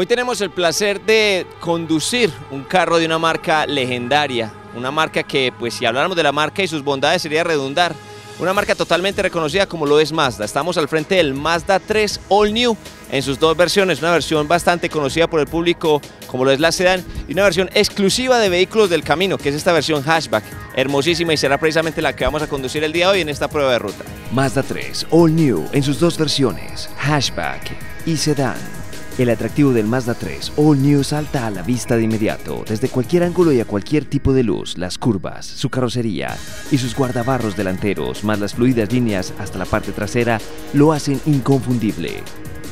Hoy tenemos el placer de conducir un carro de una marca legendaria, una marca que, pues si habláramos de la marca y sus bondades sería redundar, una marca totalmente reconocida como lo es Mazda. Estamos al frente del Mazda 3 All New en sus dos versiones, una versión bastante conocida por el público como lo es la sedán y una versión exclusiva de vehículos del camino, que es esta versión hatchback, hermosísima y será precisamente la que vamos a conducir el día de hoy en esta prueba de ruta. Mazda 3 All New en sus dos versiones, hatchback y sedán. El atractivo del Mazda 3 All New salta a la vista de inmediato, desde cualquier ángulo y a cualquier tipo de luz, las curvas, su carrocería y sus guardabarros delanteros, más las fluidas líneas hasta la parte trasera, lo hacen inconfundible.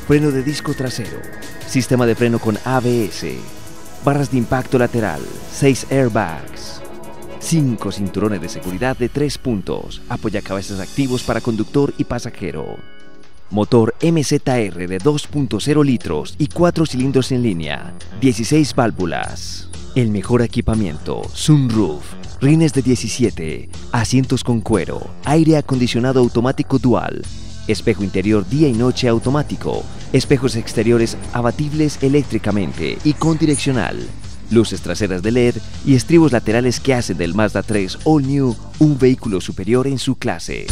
Freno de disco trasero, sistema de freno con ABS, barras de impacto lateral, 6 airbags, 5 cinturones de seguridad de 3 puntos, apoyacabezas activos para conductor y pasajero. Motor MZR de 2.0 litros y 4 cilindros en línea, 16 válvulas. El mejor equipamiento, sunroof, rines de 17, asientos con cuero, aire acondicionado automático dual, espejo interior día y noche automático, espejos exteriores abatibles eléctricamente y con direccional, luces traseras de LED y estribos laterales que hacen del Mazda 3 All New un vehículo superior en su clase.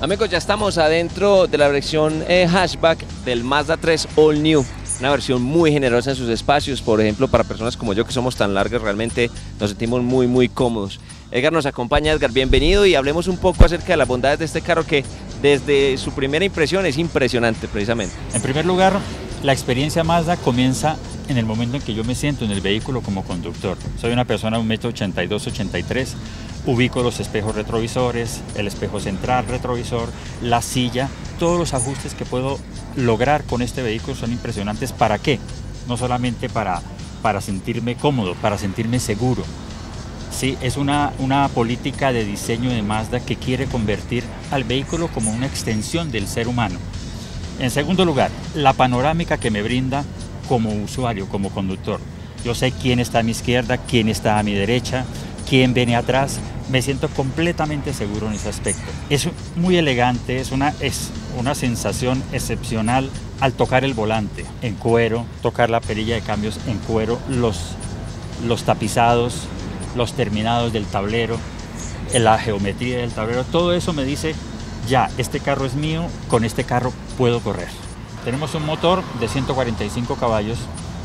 Amigos, ya estamos adentro de la versión eh, hatchback del Mazda 3 All New. Una versión muy generosa en sus espacios, por ejemplo, para personas como yo que somos tan largas, realmente nos sentimos muy, muy cómodos. Edgar nos acompaña, Edgar, bienvenido y hablemos un poco acerca de las bondades de este carro que desde su primera impresión es impresionante, precisamente. En primer lugar, la experiencia Mazda comienza en el momento en que yo me siento en el vehículo como conductor. Soy una persona de 1,82 83 Ubico los espejos retrovisores, el espejo central retrovisor, la silla, todos los ajustes que puedo lograr con este vehículo son impresionantes. ¿Para qué? No solamente para, para sentirme cómodo, para sentirme seguro. Sí, es una, una política de diseño de Mazda que quiere convertir al vehículo como una extensión del ser humano. En segundo lugar, la panorámica que me brinda como usuario, como conductor. Yo sé quién está a mi izquierda, quién está a mi derecha, quién viene atrás, me siento completamente seguro en ese aspecto. Es muy elegante, es una, es una sensación excepcional al tocar el volante en cuero, tocar la perilla de cambios en cuero, los, los tapizados, los terminados del tablero, la geometría del tablero, todo eso me dice, ya, este carro es mío, con este carro puedo correr. Tenemos un motor de 145 caballos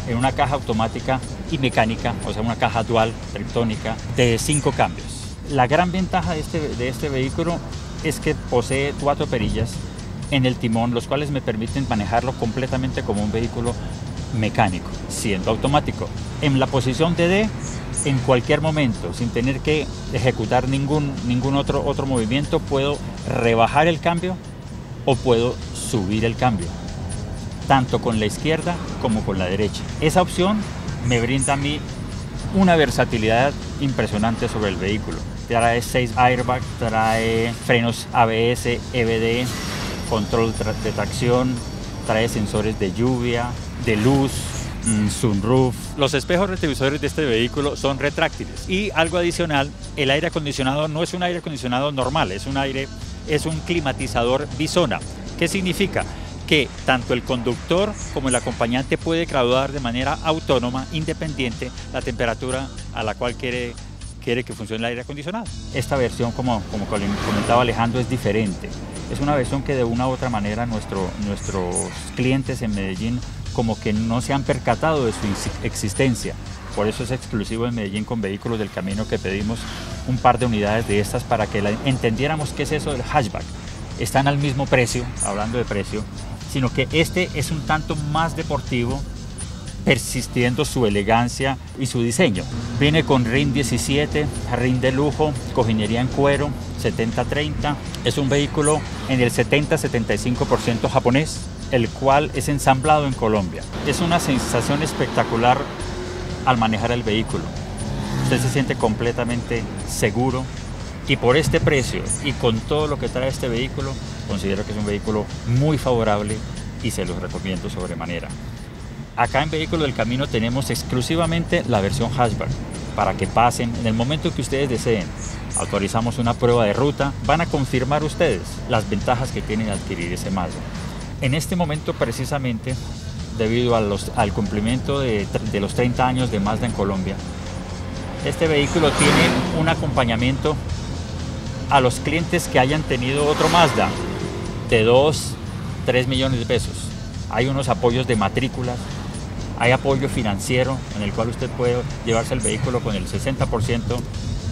en una caja automática y mecánica, o sea, una caja dual triptónica de 5 cambios. La gran ventaja de este, de este vehículo es que posee cuatro perillas en el timón, los cuales me permiten manejarlo completamente como un vehículo mecánico, siendo automático. En la posición de D, en cualquier momento, sin tener que ejecutar ningún, ningún otro, otro movimiento, puedo rebajar el cambio o puedo subir el cambio, tanto con la izquierda como con la derecha. Esa opción me brinda a mí una versatilidad impresionante sobre el vehículo trae 6 airbags, trae frenos ABS, EBD, control de tracción, trae sensores de lluvia, de luz, mm, sunroof. Los espejos retrovisores de este vehículo son retráctiles y algo adicional, el aire acondicionado no es un aire acondicionado normal, es un aire es un climatizador bisona. ¿Qué significa? que tanto el conductor como el acompañante puede graduar de manera autónoma, independiente, la temperatura a la cual quiere quiere que funcione el aire acondicionado. Esta versión, como, como comentaba Alejandro, es diferente. Es una versión que de una u otra manera nuestro, nuestros clientes en Medellín como que no se han percatado de su existencia. Por eso es exclusivo en Medellín con vehículos del camino que pedimos un par de unidades de estas para que entendiéramos qué es eso del hatchback. Están al mismo precio, hablando de precio, sino que este es un tanto más deportivo, persistiendo su elegancia y su diseño. Viene con RIN 17, RIN de lujo, cojinería en cuero, 70-30. Es un vehículo en el 70-75% japonés, el cual es ensamblado en Colombia. Es una sensación espectacular al manejar el vehículo. Usted se siente completamente seguro y por este precio y con todo lo que trae este vehículo, considero que es un vehículo muy favorable y se los recomiendo sobremanera. Acá en Vehículo del Camino tenemos exclusivamente la versión hatchback para que pasen en el momento que ustedes deseen. Autorizamos una prueba de ruta, van a confirmar ustedes las ventajas que tienen adquirir ese Mazda. En este momento precisamente debido al cumplimiento de, de los 30 años de Mazda en Colombia. Este vehículo tiene un acompañamiento a los clientes que hayan tenido otro Mazda de 2, 3 millones de pesos. Hay unos apoyos de matrículas, hay apoyo financiero en el cual usted puede llevarse el vehículo con el 60%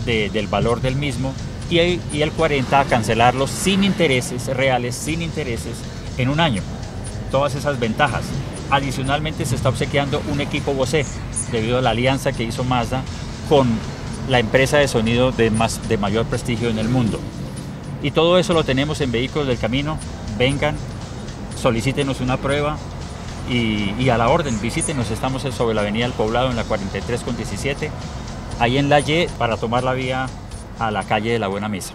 del valor del mismo y, y el 40% a cancelarlo sin intereses reales, sin intereses en un año. Todas esas ventajas. Adicionalmente se está obsequiando un equipo Bose debido a la alianza que hizo Mazda con la empresa de sonido de, más, de mayor prestigio en el mundo. Y todo eso lo tenemos en Vehículos del Camino. Vengan, solicítenos una prueba y, a la orden, visítenos. Estamos sobre la Avenida del Poblado en la 43 con 17, ahí en la Y para tomar la vía a la calle de la Buena Misa.